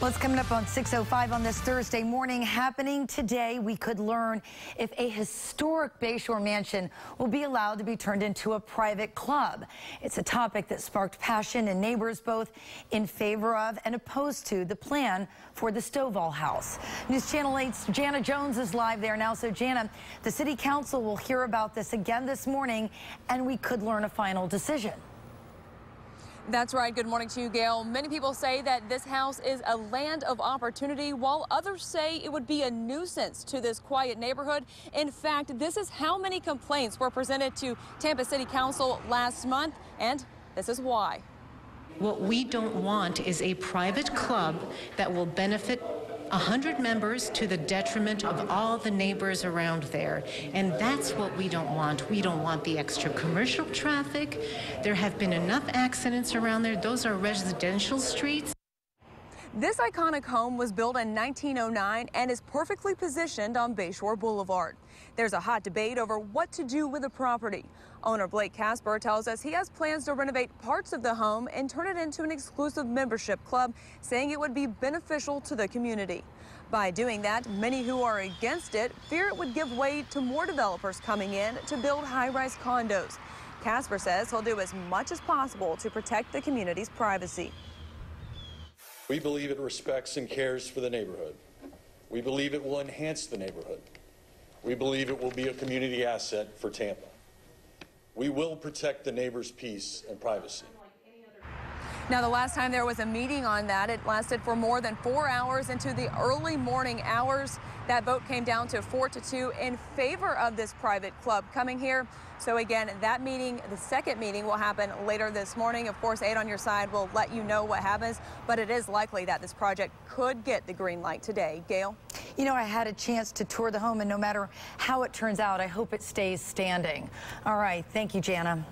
Well, it's coming up on 6.05 on this Thursday morning. Happening today, we could learn if a historic Bayshore mansion will be allowed to be turned into a private club. It's a topic that sparked passion in neighbors both in favor of and opposed to the plan for the Stovall House. News Channel 8's Jana Jones is live there now. So, Jana, the City Council will hear about this again this morning, and we could learn a final decision. That's right. Good morning to you, Gail. Many people say that this house is a land of opportunity, while others say it would be a nuisance to this quiet neighborhood. In fact, this is how many complaints were presented to Tampa City Council last month, and this is why. What we don't want is a private club that will benefit 100 members to the detriment of all the neighbors around there. And that's what we don't want. We don't want the extra commercial traffic. There have been enough accidents around there. Those are residential streets. This iconic home was built in 1909 and is perfectly positioned on Bayshore Boulevard. There's a hot debate over what to do with the property. Owner Blake Casper tells us he has plans to renovate parts of the home and turn it into an exclusive membership club, saying it would be beneficial to the community. By doing that, many who are against it fear it would give way to more developers coming in to build high-rise condos. Casper says he'll do as much as possible to protect the community's privacy. We believe it respects and cares for the neighborhood. We believe it will enhance the neighborhood. We believe it will be a community asset for Tampa. We will protect the neighbor's peace and privacy. Now, the last time there was a meeting on that, it lasted for more than four hours into the early morning hours. That vote came down to four to two in favor of this private club coming here. So again, that meeting, the second meeting will happen later this morning. Of course, 8 on your side will let you know what happens, but it is likely that this project could get the green light today. Gail? You know, I had a chance to tour the home, and no matter how it turns out, I hope it stays standing. All right. Thank you, Jana.